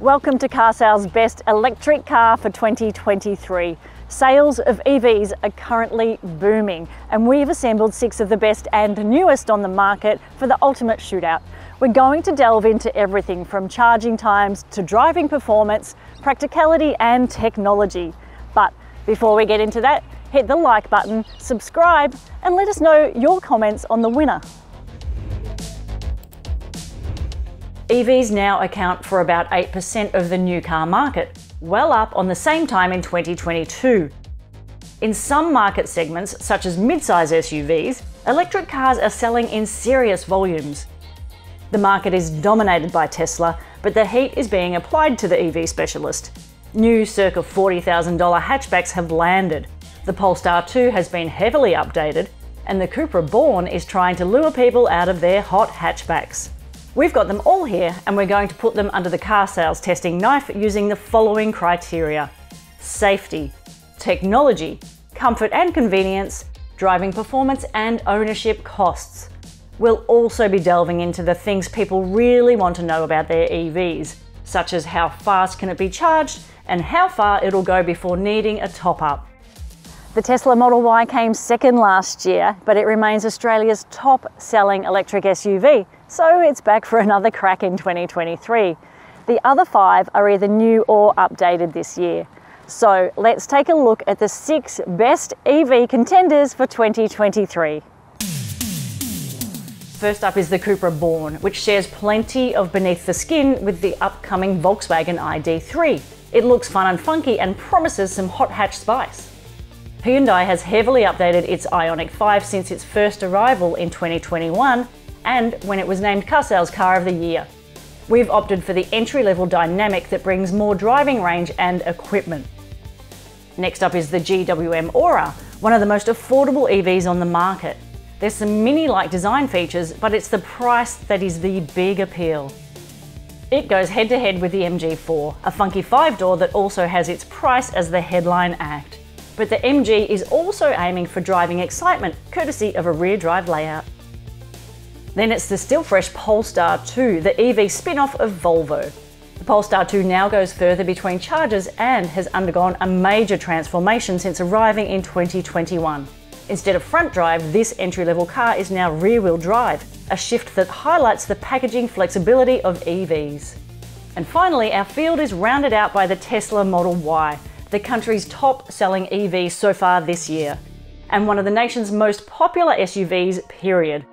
Welcome to Carsales Best Electric Car for 2023. Sales of EVs are currently booming, and we've assembled six of the best and newest on the market for the ultimate shootout. We're going to delve into everything from charging times to driving performance, practicality, and technology. But before we get into that, hit the like button, subscribe, and let us know your comments on the winner. EVs now account for about 8% of the new car market, well up on the same time in 2022. In some market segments, such as mid-size SUVs, electric cars are selling in serious volumes. The market is dominated by Tesla, but the heat is being applied to the EV specialist. New circa $40,000 hatchbacks have landed. The Polestar 2 has been heavily updated, and the Cupra Born is trying to lure people out of their hot hatchbacks. We've got them all here and we're going to put them under the car sales testing knife using the following criteria. Safety, technology, comfort and convenience, driving performance and ownership costs. We'll also be delving into the things people really want to know about their EVs, such as how fast can it be charged and how far it'll go before needing a top up. The Tesla Model Y came second last year, but it remains Australia's top selling electric SUV, so it's back for another crack in 2023. The other five are either new or updated this year. So let's take a look at the six best EV contenders for 2023. First up is the Cupra Born, which shares plenty of beneath the skin with the upcoming Volkswagen ID3. It looks fun and funky and promises some hot hatch spice. Hyundai has heavily updated its Ioniq 5 since its first arrival in 2021 and when it was named Carsales Car of the Year. We've opted for the entry-level Dynamic that brings more driving range and equipment. Next up is the GWM Ora, one of the most affordable EVs on the market. There's some Mini-like design features, but it's the price that is the big appeal. It goes head to head with the MG4, a funky five door that also has its price as the headline act but the MG is also aiming for driving excitement, courtesy of a rear drive layout. Then it's the still fresh Polestar 2, the EV spin-off of Volvo. The Polestar 2 now goes further between charges and has undergone a major transformation since arriving in 2021. Instead of front drive, this entry-level car is now rear-wheel drive, a shift that highlights the packaging flexibility of EVs. And finally, our field is rounded out by the Tesla Model Y, the country's top selling EV so far this year, and one of the nation's most popular SUVs, period.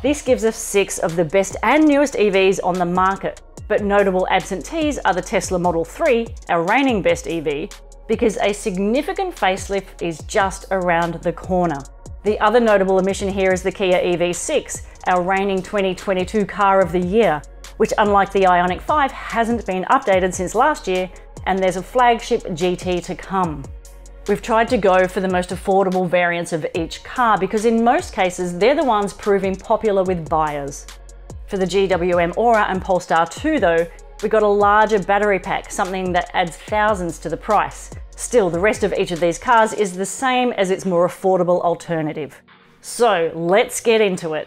This gives us six of the best and newest EVs on the market, but notable absentees are the Tesla Model 3, our reigning best EV, because a significant facelift is just around the corner. The other notable omission here is the Kia EV6, our reigning 2022 car of the year, which unlike the Ioniq 5 hasn't been updated since last year and there's a flagship GT to come. We've tried to go for the most affordable variants of each car because in most cases, they're the ones proving popular with buyers. For the GWM Ora and Polestar 2 though, we got a larger battery pack, something that adds thousands to the price. Still, the rest of each of these cars is the same as its more affordable alternative. So let's get into it.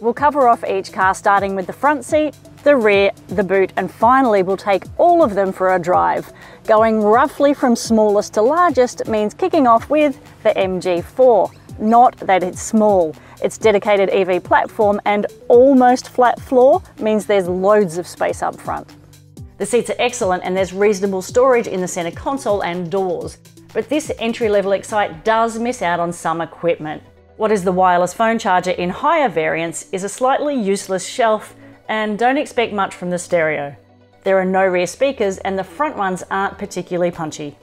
We'll cover off each car starting with the front seat, the rear, the boot, and finally we'll take all of them for a drive. Going roughly from smallest to largest means kicking off with the MG4. Not that it's small. Its dedicated EV platform and almost flat floor means there's loads of space up front. The seats are excellent and there's reasonable storage in the center console and doors. But this entry-level Excite does miss out on some equipment. What is the wireless phone charger in higher variants is a slightly useless shelf and don't expect much from the stereo. There are no rear speakers and the front ones aren't particularly punchy.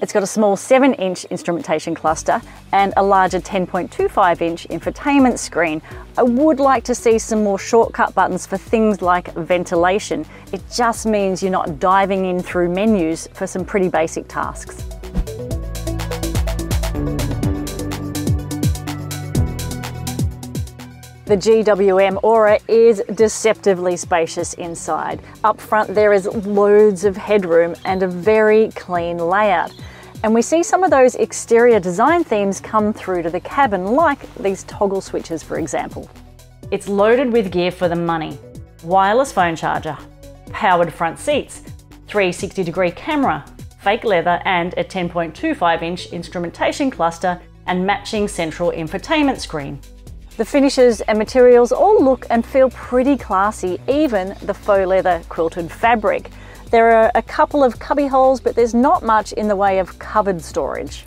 It's got a small 7 inch instrumentation cluster and a larger 10.25 inch infotainment screen. I would like to see some more shortcut buttons for things like ventilation. It just means you're not diving in through menus for some pretty basic tasks. The GWM Ora is deceptively spacious inside. Up front there is loads of headroom and a very clean layout. And we see some of those exterior design themes come through to the cabin, like these toggle switches, for example. It's loaded with gear for the money. Wireless phone charger, powered front seats, 360 degree camera, fake leather and a 10.25 inch instrumentation cluster and matching central infotainment screen. The finishes and materials all look and feel pretty classy, even the faux leather quilted fabric. There are a couple of cubby holes, but there's not much in the way of covered storage.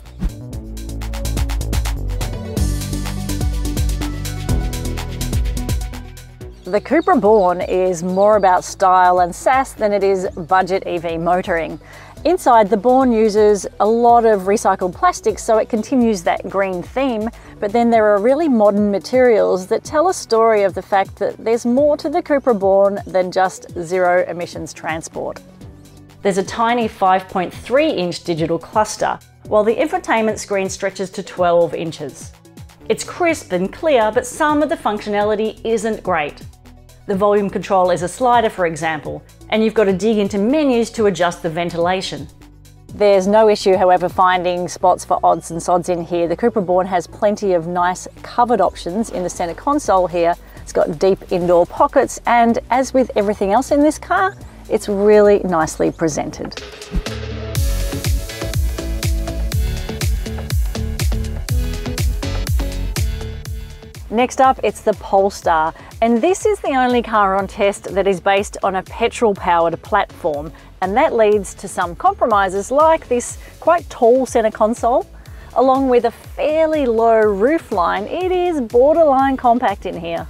The Cupra Born is more about style and sass than it is budget EV motoring. Inside, the Born uses a lot of recycled plastic, so it continues that green theme, but then there are really modern materials that tell a story of the fact that there's more to the Cupra Born than just zero emissions transport. There's a tiny 5.3 inch digital cluster, while the infotainment screen stretches to 12 inches. It's crisp and clear, but some of the functionality isn't great. The volume control is a slider, for example, and you've got to dig into menus to adjust the ventilation. There's no issue, however, finding spots for odds and sods in here. The Cupra Born has plenty of nice covered options in the center console here. It's got deep indoor pockets, and as with everything else in this car, it's really nicely presented. Next up, it's the Polestar. And this is the only car on test that is based on a petrol powered platform. And that leads to some compromises like this quite tall center console. Along with a fairly low roofline, it is borderline compact in here.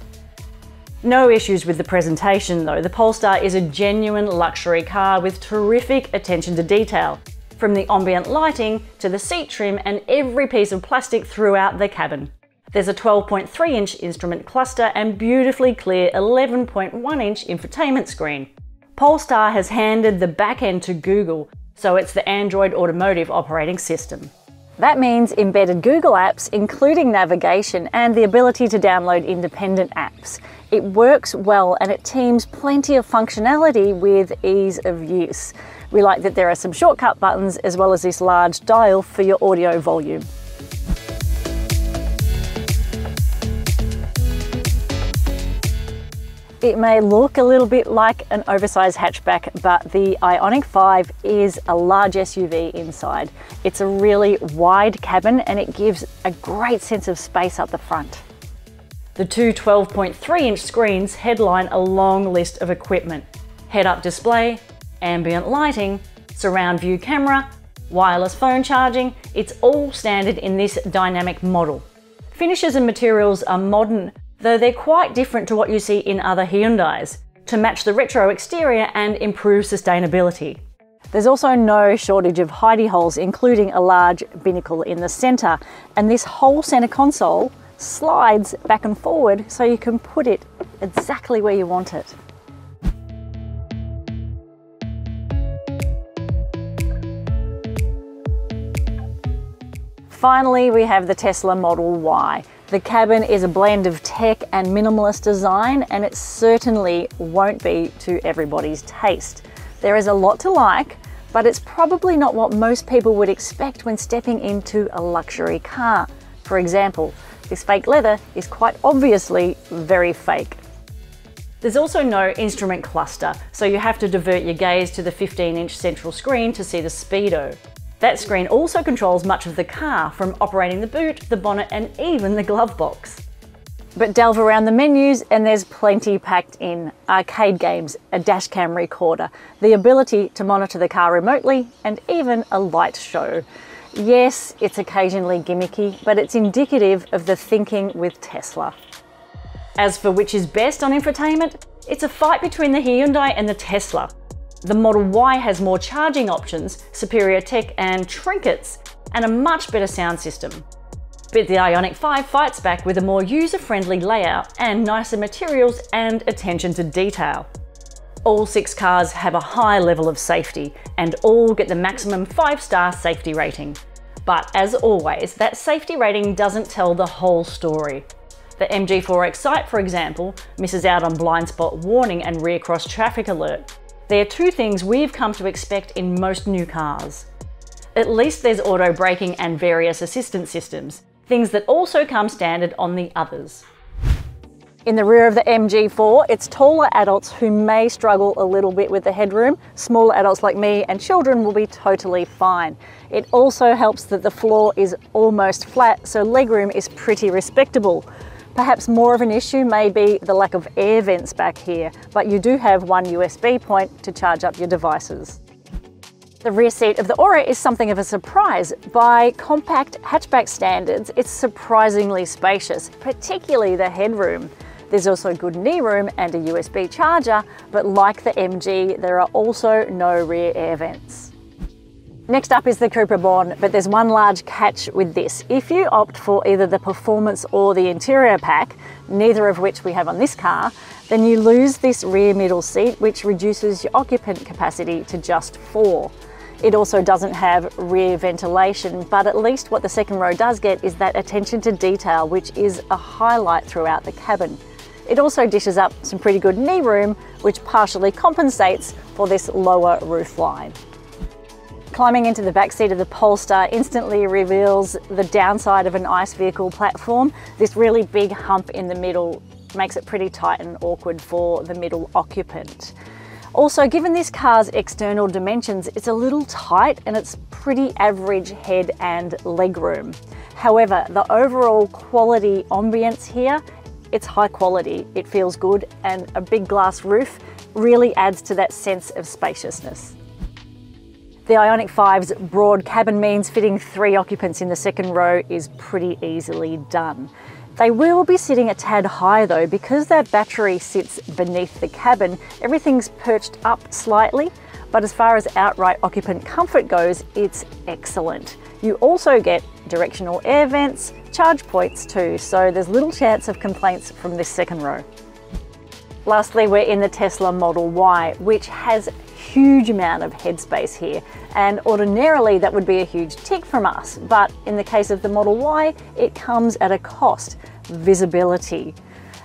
No issues with the presentation though. The Polestar is a genuine luxury car with terrific attention to detail, from the ambient lighting to the seat trim and every piece of plastic throughout the cabin. There's a 12.3 inch instrument cluster and beautifully clear 11.1 inch infotainment screen. Polestar has handed the back end to Google, so it's the Android Automotive operating system. That means embedded Google apps, including navigation and the ability to download independent apps. It works well and it teams plenty of functionality with ease of use. We like that there are some shortcut buttons as well as this large dial for your audio volume. It may look a little bit like an oversized hatchback, but the Ioniq 5 is a large SUV inside. It's a really wide cabin and it gives a great sense of space up the front. The two 12.3 inch screens headline a long list of equipment. Head-up display, ambient lighting, surround view camera, wireless phone charging, it's all standard in this dynamic model. Finishes and materials are modern though they're quite different to what you see in other Hyundais, to match the retro exterior and improve sustainability. There's also no shortage of hidey holes, including a large binnacle in the centre, and this whole centre console slides back and forward so you can put it exactly where you want it. Finally, we have the Tesla Model Y. The cabin is a blend of tech and minimalist design, and it certainly won't be to everybody's taste. There is a lot to like, but it's probably not what most people would expect when stepping into a luxury car. For example, this fake leather is quite obviously very fake. There's also no instrument cluster, so you have to divert your gaze to the 15 inch central screen to see the speedo. That screen also controls much of the car, from operating the boot, the bonnet, and even the glove box. But delve around the menus and there's plenty packed in. Arcade games, a dashcam recorder, the ability to monitor the car remotely, and even a light show. Yes, it's occasionally gimmicky, but it's indicative of the thinking with Tesla. As for which is best on infotainment, it's a fight between the Hyundai and the Tesla. The Model Y has more charging options, superior tech and trinkets, and a much better sound system. But the Ioniq 5 fights back with a more user-friendly layout and nicer materials and attention to detail. All six cars have a high level of safety and all get the maximum 5-star safety rating. But as always, that safety rating doesn't tell the whole story. The MG4 Excite, for example, misses out on blind spot warning and rear cross traffic alert, they're two things we've come to expect in most new cars. At least there's auto braking and various assistance systems, things that also come standard on the others. In the rear of the MG4, it's taller adults who may struggle a little bit with the headroom. Smaller adults like me and children will be totally fine. It also helps that the floor is almost flat, so legroom is pretty respectable. Perhaps more of an issue may be the lack of air vents back here, but you do have one USB point to charge up your devices. The rear seat of the Ora is something of a surprise. By compact hatchback standards, it's surprisingly spacious, particularly the headroom. There's also good knee room and a USB charger, but like the MG, there are also no rear air vents. Next up is the Cupra Born, but there's one large catch with this. If you opt for either the performance or the interior pack, neither of which we have on this car, then you lose this rear middle seat, which reduces your occupant capacity to just four. It also doesn't have rear ventilation, but at least what the second row does get is that attention to detail, which is a highlight throughout the cabin. It also dishes up some pretty good knee room, which partially compensates for this lower roof line. Climbing into the back seat of the Polestar instantly reveals the downside of an ICE vehicle platform. This really big hump in the middle makes it pretty tight and awkward for the middle occupant. Also, given this car's external dimensions, it's a little tight and it's pretty average head and legroom. However, the overall quality ambience here it's high quality, it feels good, and a big glass roof really adds to that sense of spaciousness. The Ioniq 5's broad cabin means fitting three occupants in the second row is pretty easily done. They will be sitting a tad high though, because that battery sits beneath the cabin, everything's perched up slightly, but as far as outright occupant comfort goes, it's excellent. You also get directional air vents, charge points too, so there's little chance of complaints from this second row. Lastly, we're in the Tesla Model Y, which has huge amount of headspace here. And ordinarily that would be a huge tick from us. But in the case of the Model Y, it comes at a cost, visibility.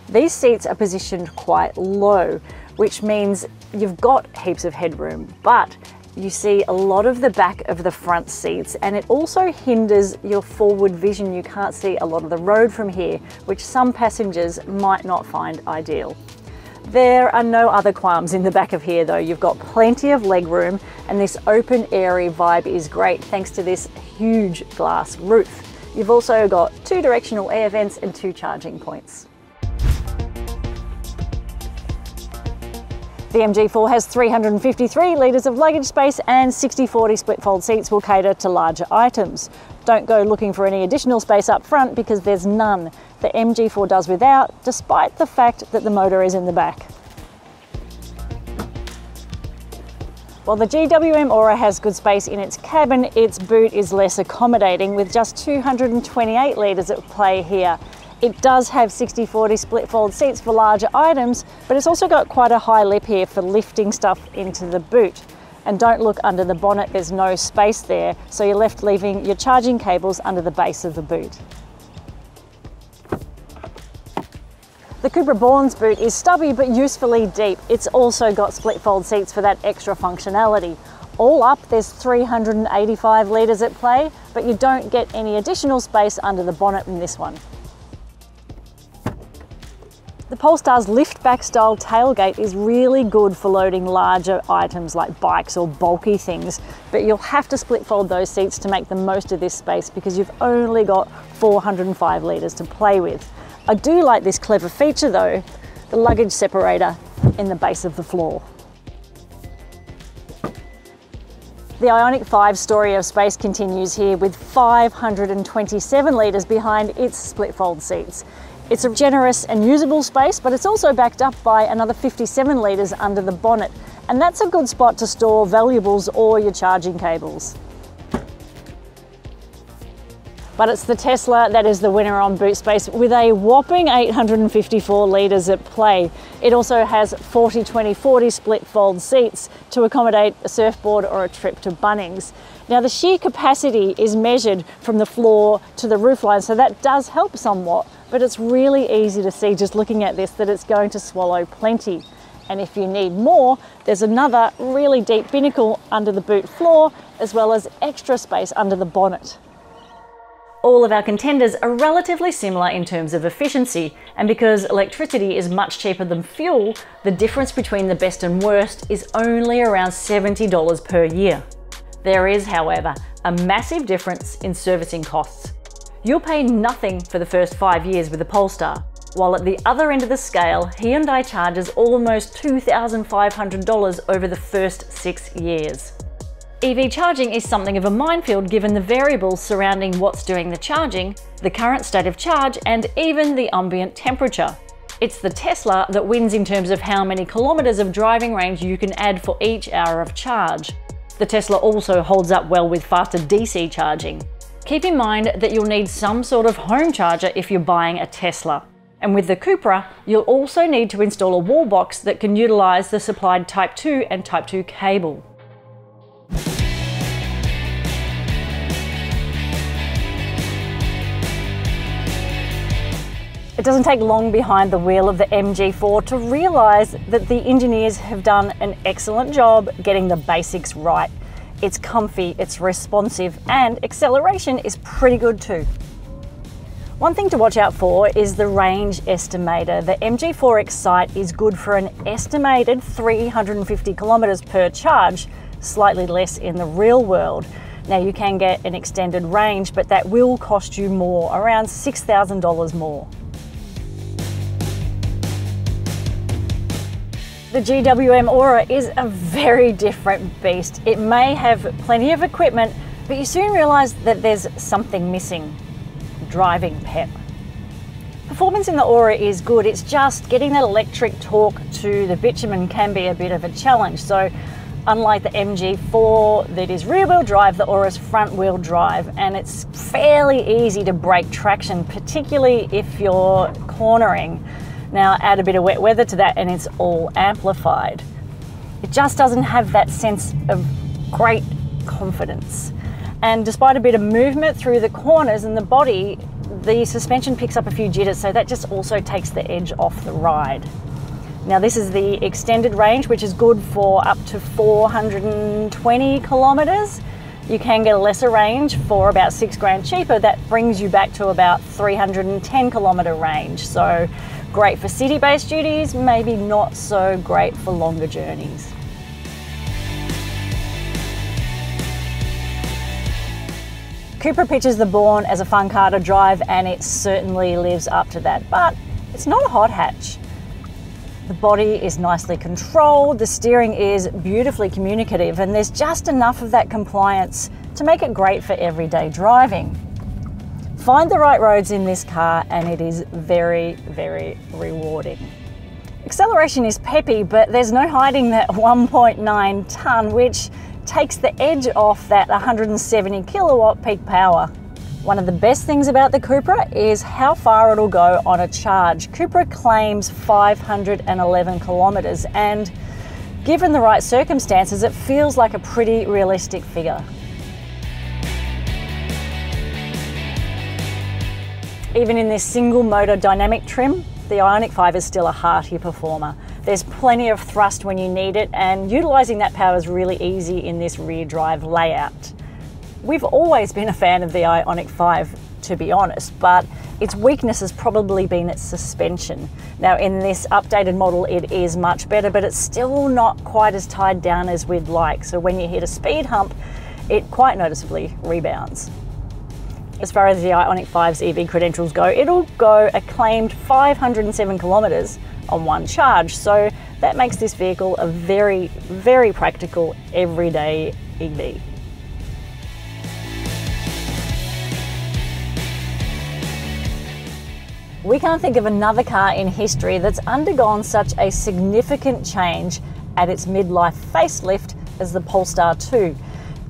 These seats are positioned quite low, which means you've got heaps of headroom, but you see a lot of the back of the front seats and it also hinders your forward vision. You can't see a lot of the road from here, which some passengers might not find ideal. There are no other qualms in the back of here though. You've got plenty of leg room and this open airy vibe is great thanks to this huge glass roof. You've also got two directional air vents and two charging points. The MG4 has 353 litres of luggage space and 60-40 split fold seats will cater to larger items. Don't go looking for any additional space up front because there's none. The MG4 does without, despite the fact that the motor is in the back. While the GWM Ora has good space in its cabin, its boot is less accommodating with just 228 litres at play here. It does have 60-40 split fold seats for larger items, but it's also got quite a high lip here for lifting stuff into the boot. And don't look under the bonnet, there's no space there, so you're left leaving your charging cables under the base of the boot. The Cupra Born's boot is stubby but usefully deep. It's also got split fold seats for that extra functionality. All up, there's 385 litres at play, but you don't get any additional space under the bonnet in this one. The Polestar's lift-back style tailgate is really good for loading larger items like bikes or bulky things, but you'll have to split fold those seats to make the most of this space because you've only got 405 litres to play with. I do like this clever feature though, the luggage separator in the base of the floor. The Ioniq 5 story of space continues here with 527 litres behind its split fold seats. It's a generous and usable space, but it's also backed up by another 57 litres under the bonnet, and that's a good spot to store valuables or your charging cables. But it's the Tesla that is the winner on boot space with a whopping 854 litres at play. It also has 40 20 40 split fold seats to accommodate a surfboard or a trip to Bunnings. Now the sheer capacity is measured from the floor to the roofline, so that does help somewhat, but it's really easy to see just looking at this that it's going to swallow plenty. And if you need more, there's another really deep binnacle under the boot floor, as well as extra space under the bonnet. All of our contenders are relatively similar in terms of efficiency, and because electricity is much cheaper than fuel, the difference between the best and worst is only around $70 per year. There is, however, a massive difference in servicing costs. You'll pay nothing for the first five years with the Polestar, while at the other end of the scale, Hyundai charges almost $2,500 over the first six years. EV charging is something of a minefield given the variables surrounding what's doing the charging, the current state of charge, and even the ambient temperature. It's the Tesla that wins in terms of how many kilometres of driving range you can add for each hour of charge. The Tesla also holds up well with faster DC charging. Keep in mind that you'll need some sort of home charger if you're buying a Tesla. And with the Cupra, you'll also need to install a wall box that can utilise the supplied Type 2 and Type 2 cable. It doesn't take long behind the wheel of the MG4 to realise that the engineers have done an excellent job getting the basics right. It's comfy, it's responsive, and acceleration is pretty good too. One thing to watch out for is the range estimator. The MG4 Excite is good for an estimated 350 kilometres per charge, slightly less in the real world. Now you can get an extended range, but that will cost you more, around $6,000 more. The GWM Ora is a very different beast. It may have plenty of equipment, but you soon realise that there's something missing. Driving pep. Performance in the Ora is good, it's just getting that electric torque to the bitumen can be a bit of a challenge. So unlike the MG4 that is rear wheel drive, the Ora's front wheel drive and it's fairly easy to break traction, particularly if you're cornering. Now add a bit of wet weather to that and it's all amplified. It just doesn't have that sense of great confidence. And despite a bit of movement through the corners and the body, the suspension picks up a few jitters, so that just also takes the edge off the ride. Now this is the extended range, which is good for up to 420 kilometers. You can get a lesser range for about six grand cheaper. That brings you back to about 310 kilometer range. So Great for city-based duties, maybe not so great for longer journeys. Cupra pitches the Born as a fun car to drive and it certainly lives up to that, but it's not a hot hatch. The body is nicely controlled, the steering is beautifully communicative, and there's just enough of that compliance to make it great for everyday driving. Find the right roads in this car and it is very, very rewarding. Acceleration is peppy, but there's no hiding that 1.9 tonne, which takes the edge off that 170 kilowatt peak power. One of the best things about the Cupra is how far it'll go on a charge. Cupra claims 511 kilometres, and given the right circumstances, it feels like a pretty realistic figure. Even in this single motor dynamic trim, the Ioniq 5 is still a hearty performer. There's plenty of thrust when you need it and utilising that power is really easy in this rear drive layout. We've always been a fan of the Ioniq 5 to be honest, but its weakness has probably been its suspension. Now in this updated model it is much better, but it's still not quite as tied down as we'd like. So when you hit a speed hump, it quite noticeably rebounds. As far as the Ioniq 5's EV credentials go, it'll go a claimed 507 kilometres on one charge. So that makes this vehicle a very, very practical everyday EV. We can't think of another car in history that's undergone such a significant change at its midlife facelift as the Polestar 2.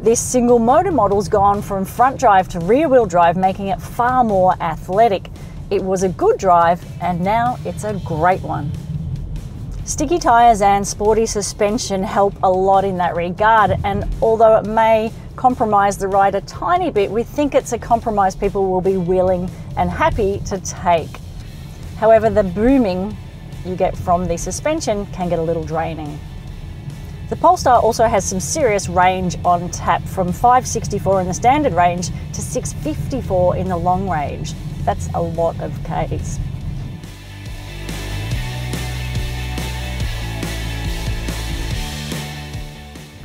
This single motor model's gone from front drive to rear wheel drive, making it far more athletic. It was a good drive, and now it's a great one. Sticky tyres and sporty suspension help a lot in that regard, and although it may compromise the ride a tiny bit, we think it's a compromise people will be willing and happy to take. However, the booming you get from the suspension can get a little draining. The Polestar also has some serious range on tap from 564 in the standard range to 654 in the long range. That's a lot of Ks.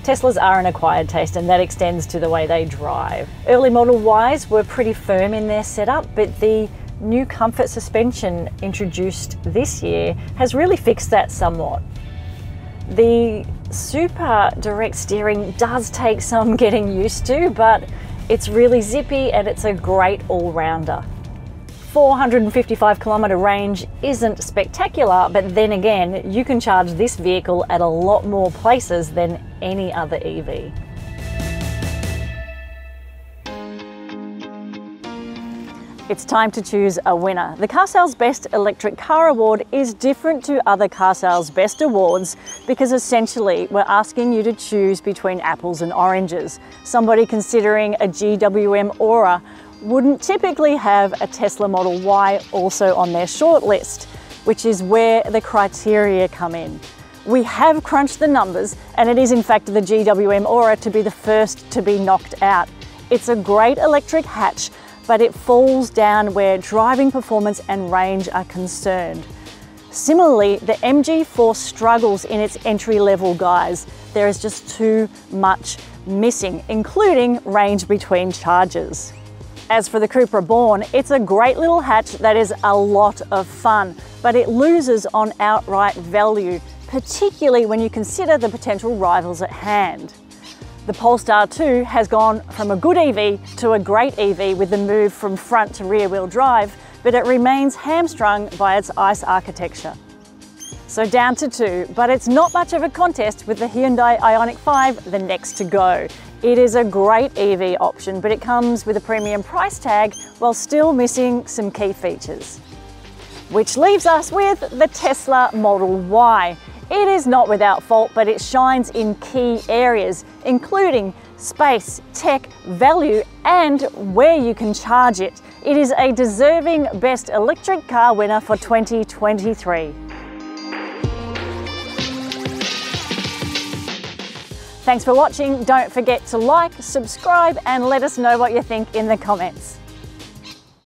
Teslas are an acquired taste and that extends to the way they drive. Early Model Ys were pretty firm in their setup, but the new comfort suspension introduced this year has really fixed that somewhat. The super direct steering does take some getting used to, but it's really zippy and it's a great all-rounder. 455 kilometre range isn't spectacular, but then again, you can charge this vehicle at a lot more places than any other EV. It's time to choose a winner. The Car Sales Best Electric Car Award is different to other Car Sales Best Awards because essentially we're asking you to choose between apples and oranges. Somebody considering a GWM Ora wouldn't typically have a Tesla Model Y also on their shortlist, which is where the criteria come in. We have crunched the numbers, and it is in fact the GWM Ora to be the first to be knocked out. It's a great electric hatch, but it falls down where driving performance and range are concerned. Similarly, the MG4 struggles in its entry level guise. There is just too much missing, including range between charges. As for the Cupra Born, it's a great little hatch that is a lot of fun, but it loses on outright value, particularly when you consider the potential rivals at hand. The Polestar 2 has gone from a good EV to a great EV with the move from front to rear wheel drive, but it remains hamstrung by its ICE architecture. So down to two, but it's not much of a contest with the Hyundai Ioniq 5 the next to go. It is a great EV option, but it comes with a premium price tag while still missing some key features. Which leaves us with the Tesla Model Y. It is not without fault, but it shines in key areas, including space, tech, value, and where you can charge it. It is a deserving Best Electric Car winner for 2023. Thanks for watching. Don't forget to like, subscribe, and let us know what you think in the comments.